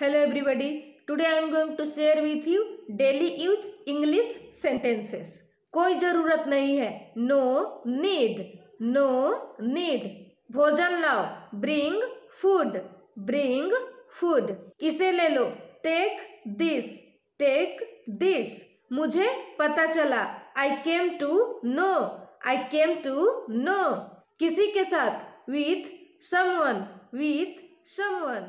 Hello, everybody. Today, I am going to share with you daily use English sentences. कोई ज़रूरत नहीं है। No need no need भोजन लाओ। ब्रिंग फ़ूड ब्रिंग फ़ूड इसे ले लो। टेक दिस टेक दिस मुझे पता चला। I came to know I came to know किसी के साथ? With someone with someone